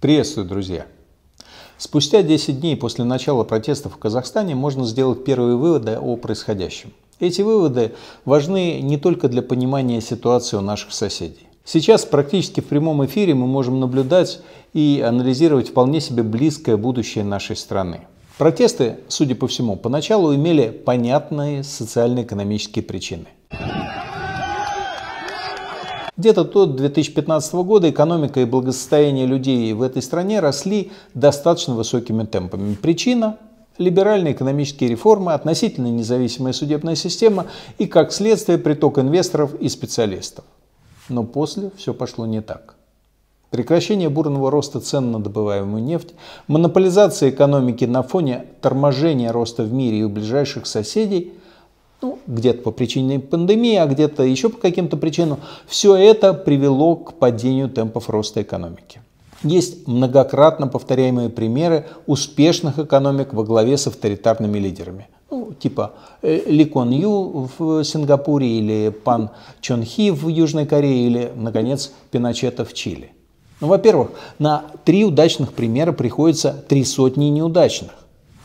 Приветствую, друзья! Спустя 10 дней после начала протестов в Казахстане можно сделать первые выводы о происходящем. Эти выводы важны не только для понимания ситуации у наших соседей. Сейчас практически в прямом эфире мы можем наблюдать и анализировать вполне себе близкое будущее нашей страны. Протесты, судя по всему, поначалу имели понятные социально-экономические причины. Где-то до 2015 года экономика и благосостояние людей в этой стране росли достаточно высокими темпами. Причина – либеральные экономические реформы, относительно независимая судебная система и, как следствие, приток инвесторов и специалистов. Но после все пошло не так. Прекращение бурного роста цен на добываемую нефть, монополизация экономики на фоне торможения роста в мире и у ближайших соседей – ну, где-то по причине пандемии, а где-то еще по каким-то причинам, все это привело к падению темпов роста экономики. Есть многократно повторяемые примеры успешных экономик во главе с авторитарными лидерами. Ну, типа э, Ли Кон Ю в Сингапуре или Пан Чон Хи в Южной Корее или, наконец, Пиночета в Чили. Ну, во-первых, на три удачных примера приходится три сотни неудачных.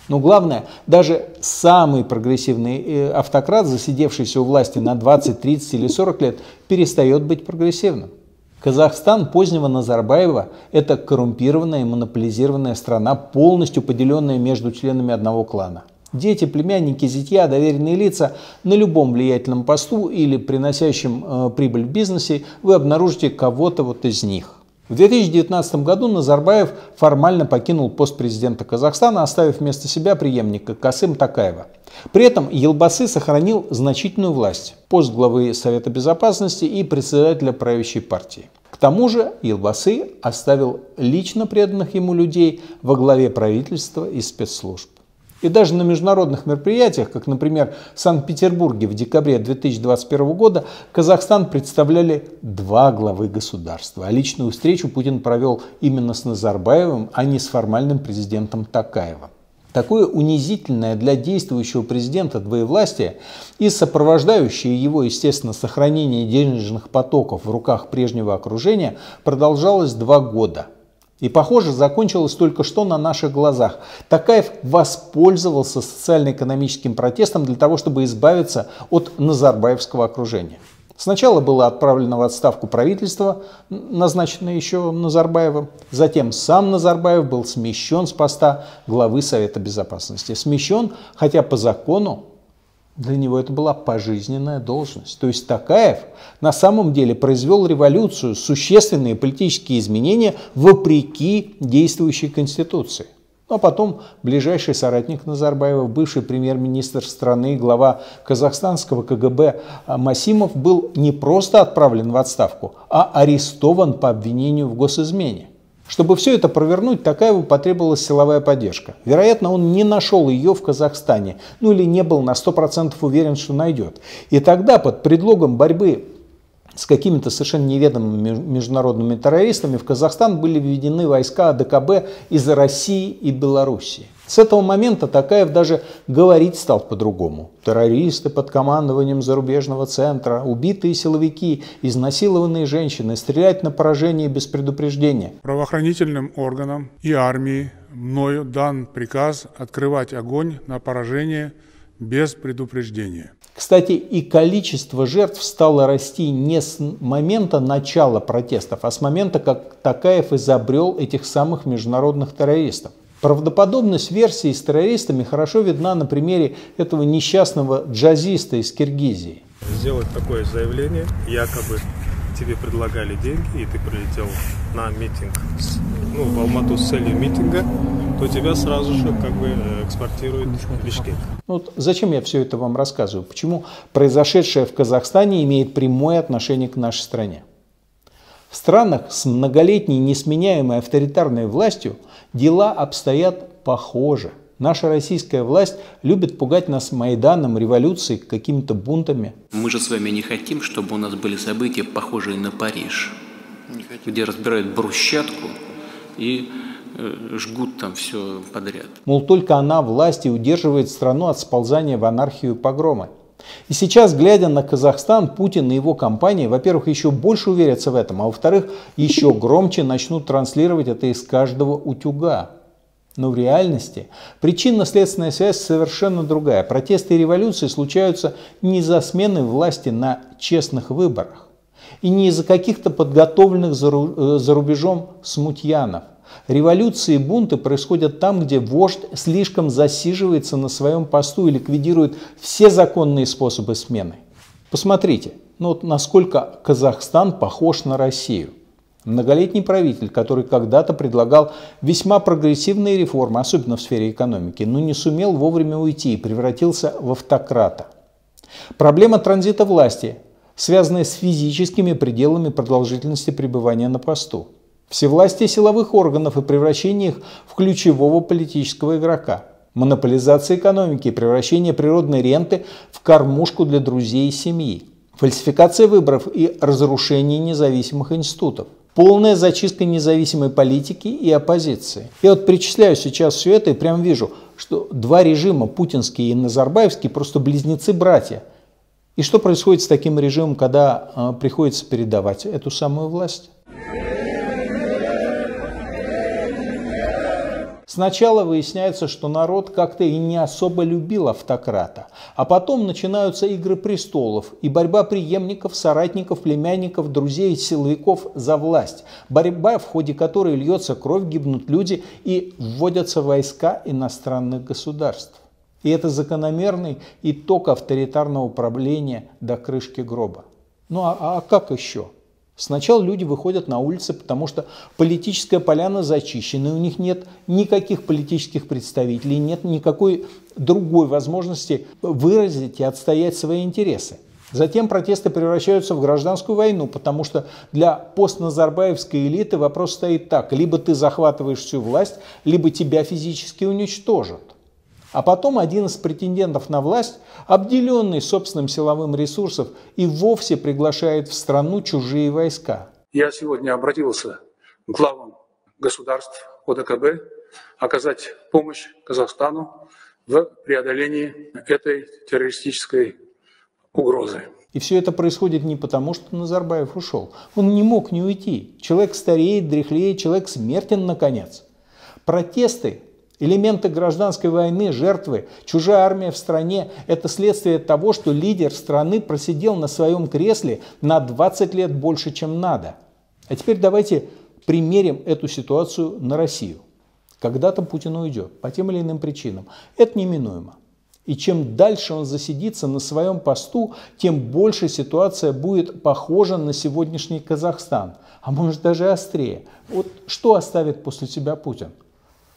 Но главное, даже самый прогрессивный э, автократ, засидевшийся у власти на 20, 30 или 40 лет, перестает быть прогрессивным. Казахстан позднего Назарбаева – это коррумпированная и монополизированная страна, полностью поделенная между членами одного клана. Дети, племянники, зятья, доверенные лица на любом влиятельном посту или приносящем э, прибыль в бизнесе, вы обнаружите кого-то вот из них. В 2019 году Назарбаев формально покинул пост президента Казахстана, оставив вместо себя преемника Касым Такаева. При этом Елбасы сохранил значительную власть – пост главы Совета Безопасности и председателя правящей партии. К тому же Елбасы оставил лично преданных ему людей во главе правительства и спецслужб. И даже на международных мероприятиях, как, например, в Санкт-Петербурге в декабре 2021 года, Казахстан представляли два главы государства. А личную встречу Путин провел именно с Назарбаевым, а не с формальным президентом Такаевым. Такое унизительное для действующего президента двоевластие и сопровождающее его, естественно, сохранение денежных потоков в руках прежнего окружения продолжалось два года – и, похоже, закончилось только что на наших глазах. Такаев воспользовался социально-экономическим протестом для того, чтобы избавиться от Назарбаевского окружения. Сначала было отправлено в отставку правительство, назначенное еще Назарбаевым. Затем сам Назарбаев был смещен с поста главы Совета Безопасности. Смещен, хотя по закону для него это была пожизненная должность. То есть Такаев на самом деле произвел революцию, существенные политические изменения вопреки действующей конституции. Ну а потом ближайший соратник Назарбаева, бывший премьер-министр страны, глава казахстанского КГБ Масимов был не просто отправлен в отставку, а арестован по обвинению в госизмене. Чтобы все это провернуть, Такаеву потребовалась силовая поддержка. Вероятно, он не нашел ее в Казахстане, ну или не был на 100% уверен, что найдет. И тогда под предлогом борьбы с какими-то совершенно неведомыми международными террористами в Казахстан были введены войска АДКБ из России и Белоруссии. С этого момента Такаев даже говорить стал по-другому. Террористы под командованием зарубежного центра, убитые силовики, изнасилованные женщины, стрелять на поражение без предупреждения. Правоохранительным органам и армии мною дан приказ открывать огонь на поражение без предупреждения. Кстати, и количество жертв стало расти не с момента начала протестов, а с момента, как Такаев изобрел этих самых международных террористов. Правдоподобность версии с террористами хорошо видна на примере этого несчастного джазиста из Киргизии. Сделать такое заявление, якобы тебе предлагали деньги, и ты прилетел на митинг ну, в Алмату с целью митинга, то тебя сразу же как бы э, экспортируют в Бишкек. Ну, вот зачем я все это вам рассказываю? Почему произошедшее в Казахстане имеет прямое отношение к нашей стране? В странах с многолетней несменяемой авторитарной властью дела обстоят похоже. Наша российская власть любит пугать нас Майданом, революцией, какими-то бунтами. Мы же с вами не хотим, чтобы у нас были события, похожие на Париж, где разбирают брусчатку и жгут там все подряд. Мол, только она власти удерживает страну от сползания в анархию и погромы. И сейчас, глядя на Казахстан, Путин и его компания, во-первых, еще больше уверятся в этом, а во-вторых, еще громче начнут транслировать это из каждого утюга. Но в реальности причинно-следственная связь совершенно другая. Протесты и революции случаются не из-за смены власти на честных выборах и не из-за каких-то подготовленных за рубежом смутьянов. Революции и бунты происходят там, где вождь слишком засиживается на своем посту и ликвидирует все законные способы смены. Посмотрите, ну вот насколько Казахстан похож на Россию. Многолетний правитель, который когда-то предлагал весьма прогрессивные реформы, особенно в сфере экономики, но не сумел вовремя уйти и превратился в автократа. Проблема транзита власти, связанная с физическими пределами продолжительности пребывания на посту всевластие силовых органов и превращение их в ключевого политического игрока, монополизация экономики и превращение природной ренты в кормушку для друзей и семьи, фальсификация выборов и разрушение независимых институтов, полная зачистка независимой политики и оппозиции. Я вот перечисляю сейчас все это и прям вижу, что два режима, путинский и назарбаевский, просто близнецы-братья. И что происходит с таким режимом, когда э, приходится передавать эту самую власть? Сначала выясняется, что народ как-то и не особо любил автократа, а потом начинаются игры престолов и борьба преемников, соратников, племянников, друзей и силовиков за власть. Борьба, в ходе которой льется кровь, гибнут люди и вводятся войска иностранных государств. И это закономерный итог авторитарного управления до крышки гроба. Ну а, а как еще? Сначала люди выходят на улицы, потому что политическая поляна зачищена, и у них нет никаких политических представителей, нет никакой другой возможности выразить и отстоять свои интересы. Затем протесты превращаются в гражданскую войну, потому что для постназарбаевской элиты вопрос стоит так. Либо ты захватываешь всю власть, либо тебя физически уничтожат. А потом один из претендентов на власть, обделенный собственным силовым ресурсом, и вовсе приглашает в страну чужие войска. Я сегодня обратился к главам государств ОДКБ оказать помощь Казахстану в преодолении этой террористической угрозы. И все это происходит не потому, что Назарбаев ушел. Он не мог не уйти. Человек стареет, дряхлеет, человек смертен наконец. Протесты Элементы гражданской войны, жертвы, чужая армия в стране – это следствие того, что лидер страны просидел на своем кресле на 20 лет больше, чем надо. А теперь давайте примерим эту ситуацию на Россию. Когда-то Путин уйдет по тем или иным причинам. Это неминуемо. И чем дальше он засидится на своем посту, тем больше ситуация будет похожа на сегодняшний Казахстан. А может даже острее. Вот что оставит после себя Путин?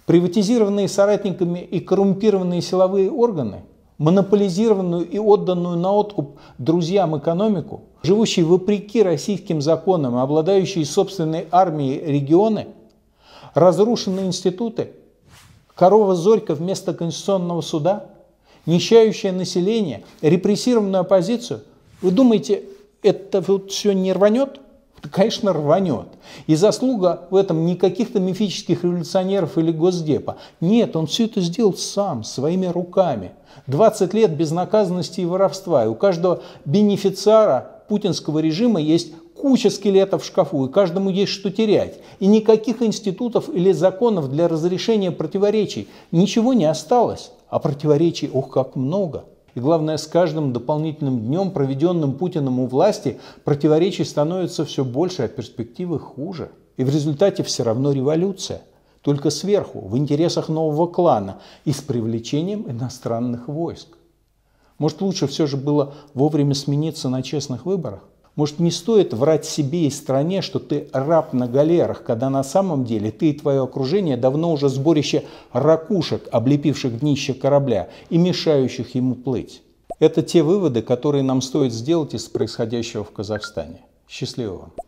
Приватизированные соратниками и коррумпированные силовые органы, монополизированную и отданную на откуп друзьям экономику, живущие вопреки российским законам обладающие собственной армией регионы, разрушенные институты, корова Зорька вместо Конституционного суда, нищающее население, репрессированную оппозицию. Вы думаете, это вот все не рванет? Конечно, рванет. И заслуга в этом не каких-то мифических революционеров или Госдепа. Нет, он все это сделал сам, своими руками. 20 лет безнаказанности и воровства. И у каждого бенефициара путинского режима есть куча скелетов в шкафу, и каждому есть что терять. И никаких институтов или законов для разрешения противоречий ничего не осталось. А противоречий, ох, как много. И главное, с каждым дополнительным днем, проведенным Путиным у власти, противоречий становится все больше, а перспективы хуже. И в результате все равно революция. Только сверху, в интересах нового клана и с привлечением иностранных войск. Может, лучше все же было вовремя смениться на честных выборах? Может, не стоит врать себе и стране, что ты раб на галерах, когда на самом деле ты и твое окружение давно уже сборище ракушек, облепивших днище корабля и мешающих ему плыть. Это те выводы, которые нам стоит сделать из происходящего в Казахстане. Счастливо вам!